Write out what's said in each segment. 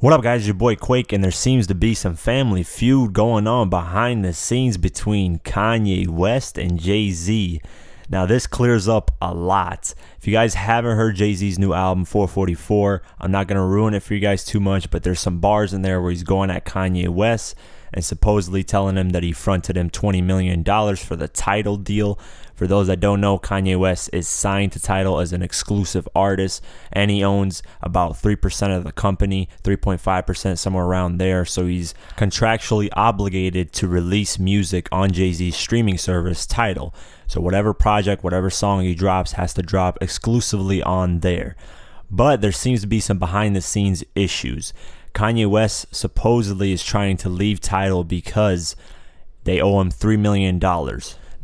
What up, guys? Your boy Quake, and there seems to be some family feud going on behind the scenes between Kanye West and Jay Z. Now, this clears up a lot. If you guys haven't heard Jay Z's new album, 444, I'm not going to ruin it for you guys too much, but there's some bars in there where he's going at Kanye West and supposedly telling him that he fronted him $20 million for the Tidal deal. For those that don't know, Kanye West is signed to Tidal as an exclusive artist and he owns about 3% of the company, 3.5%, somewhere around there. So he's contractually obligated to release music on Jay Z's streaming service, Tidal. So whatever project, whatever song he drops has to drop exclusively on there. But there seems to be some behind the scenes issues. Kanye West supposedly is trying to leave Tidal because they owe him $3 million.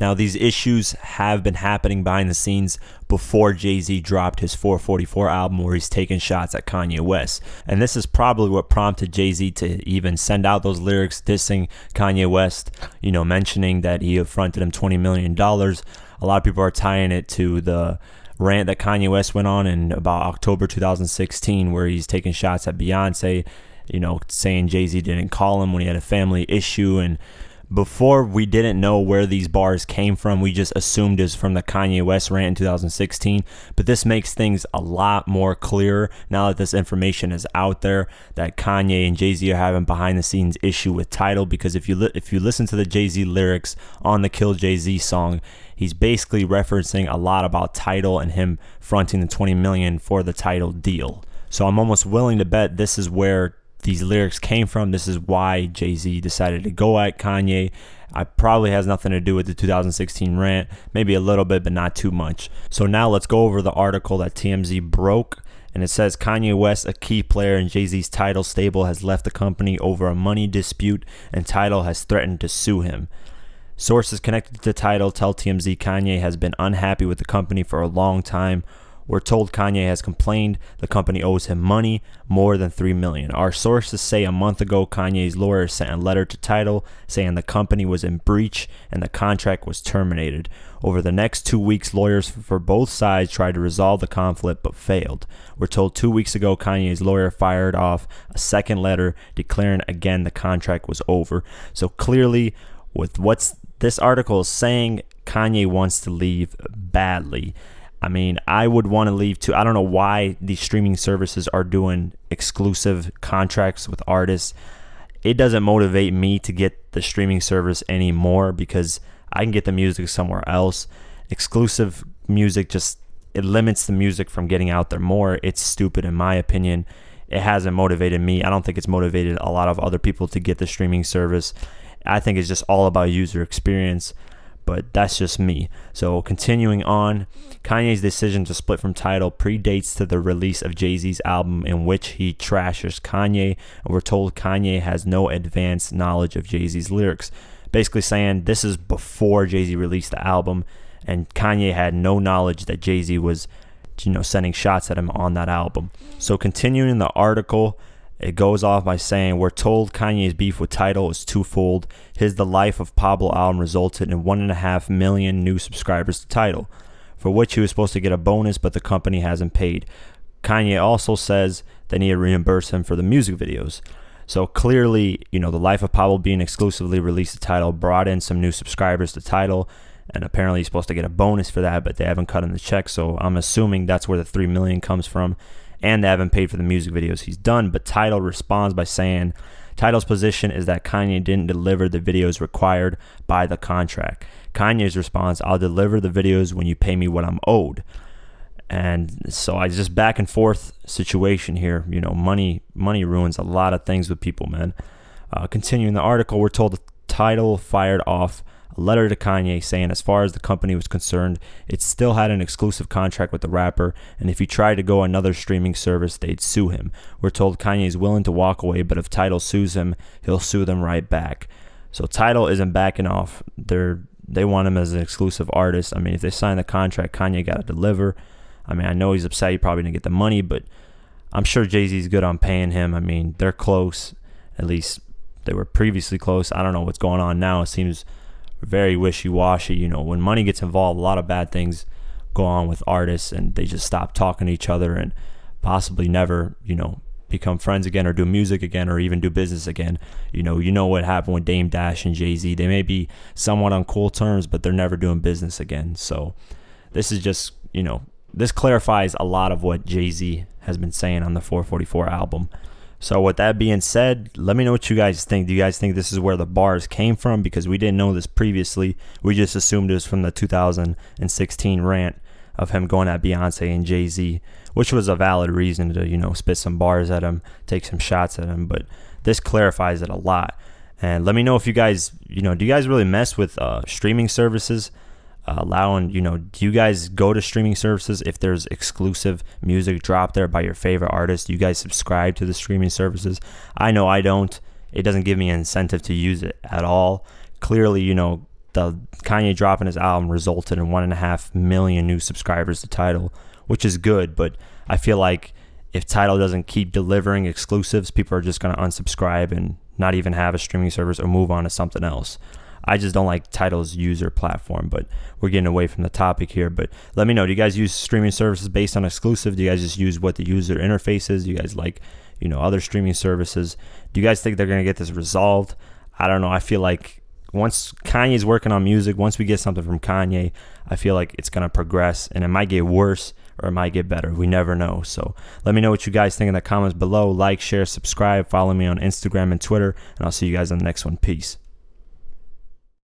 Now, these issues have been happening behind the scenes before Jay Z dropped his 444 album, where he's taking shots at Kanye West. And this is probably what prompted Jay Z to even send out those lyrics dissing Kanye West, you know, mentioning that he affronted him $20 million. A lot of people are tying it to the rant that Kanye West went on in about October 2016, where he's taking shots at Beyonce, you know, saying Jay Z didn't call him when he had a family issue. And before we didn't know where these bars came from, we just assumed it was from the Kanye West rant in 2016. But this makes things a lot more clear now that this information is out there that Kanye and Jay Z are having behind the scenes issue with Tidal. Because if you if you listen to the Jay Z lyrics on the Kill Jay Z song, he's basically referencing a lot about Tidal and him fronting the 20 million for the Tidal deal. So I'm almost willing to bet this is where these lyrics came from. This is why Jay Z decided to go at Kanye. I probably has nothing to do with the 2016 rant, maybe a little bit, but not too much. So now let's go over the article that TMZ broke. And it says Kanye West, a key player in Jay Z's Tidal stable, has left the company over a money dispute, and Tidal has threatened to sue him. Sources connected to Tidal tell TMZ Kanye has been unhappy with the company for a long time. We're told Kanye has complained the company owes him money, more than 3 million. Our sources say a month ago Kanye's lawyer sent a letter to Tidal saying the company was in breach and the contract was terminated. Over the next 2 weeks lawyers for both sides tried to resolve the conflict but failed. We're told 2 weeks ago Kanye's lawyer fired off a second letter declaring again the contract was over. So clearly with what's this article is saying Kanye wants to leave badly. I mean, I would want to leave too. I don't know why these streaming services are doing exclusive contracts with artists. It doesn't motivate me to get the streaming service anymore because I can get the music somewhere else. Exclusive music just it limits the music from getting out there more. It's stupid in my opinion. It hasn't motivated me. I don't think it's motivated a lot of other people to get the streaming service. I think it's just all about user experience, but that's just me. So, continuing on, Kanye's decision to split from Tidal predates to the release of Jay-Z's album in which he trashes Kanye, and we're told Kanye has no advanced knowledge of Jay-Z's lyrics. Basically saying this is before Jay-Z released the album and Kanye had no knowledge that Jay-Z was you know sending shots at him on that album. So, continuing the article, it goes off by saying, We're told Kanye's beef with Tidal is twofold. His The Life of Pablo album resulted in 1.5 million new subscribers to Tidal, for which he was supposed to get a bonus, but the company hasn't paid. Kanye also says they need to reimburse him for the music videos. So clearly, you know, The Life of Pablo being exclusively released to Tidal brought in some new subscribers to Tidal, and apparently he's supposed to get a bonus for that, but they haven't cut in the check. So I'm assuming that's where the 3 million comes from and they haven't paid for the music videos he's done. But Tidal responds by saying Tidal's position is that Kanye didn't deliver the videos required by the contract. Kanye's response, I'll deliver the videos when you pay me what I'm owed. And so I just back and forth situation here. You know, money money ruins a lot of things with people, man. Uh, continuing the article, we're told the Tidal fired off a letter to Kanye saying, as far as the company was concerned, it still had an exclusive contract with the rapper, and if he tried to go another streaming service, they'd sue him. We're told Kanye is willing to walk away, but if Tidal sues him, he'll sue them right back. So Tidal isn't backing off. They're they want him as an exclusive artist. I mean, if they sign the contract, Kanye got to deliver. I mean, I know he's upset. He probably didn't get the money, but I'm sure Jay Z's good on paying him. I mean, they're close. At least they were previously close. I don't know what's going on now. It seems very wishy-washy. You know, when money gets involved, a lot of bad things go on with artists, and they just stop talking to each other and possibly never, you know, become friends again or do music again or even do business again. You know, you know what happened with Dame Dash and Jay Z. They may be somewhat on cool terms, but they're never doing business again. So this is just, you know, this clarifies a lot of what Jay Z has been saying on the 444 album. So with that being said, let me know what you guys think. Do you guys think this is where the bars came from? Because we didn't know this previously. We just assumed it was from the 2016 rant of him going at Beyonce and Jay Z, which was a valid reason to, you know, spit some bars at him, take some shots at him. But this clarifies it a lot. And let me know if you guys, you know, do you guys really mess with uh, streaming services? Uh, allowing, you know, do you guys go to streaming services if there's exclusive music drop there by your favorite artist? Do you guys subscribe to the streaming services? I know I don't. It doesn't give me an incentive to use it at all. Clearly, you know, the Kanye dropping his album resulted in one and a half million new subscribers to Tidal which is good. But I feel like if Tidal doesn't keep delivering exclusives, people are just going to unsubscribe and not even have a streaming service or move on to something else. I just don't like Tidal's user platform, but we're getting away from the topic here. But let me know. Do you guys use streaming services based on exclusive? Do you guys just use what the user interface is? Do you guys like, you know, other streaming services? Do you guys think they're going to get this resolved? I don't know. I feel like once Kanye's working on music, once we get something from Kanye, I feel like it's going to progress and it might get worse or it might get better. We never know. So let me know what you guys think in the comments below. Like, share, subscribe, follow me on Instagram and Twitter, and I'll see you guys on the next one. Peace.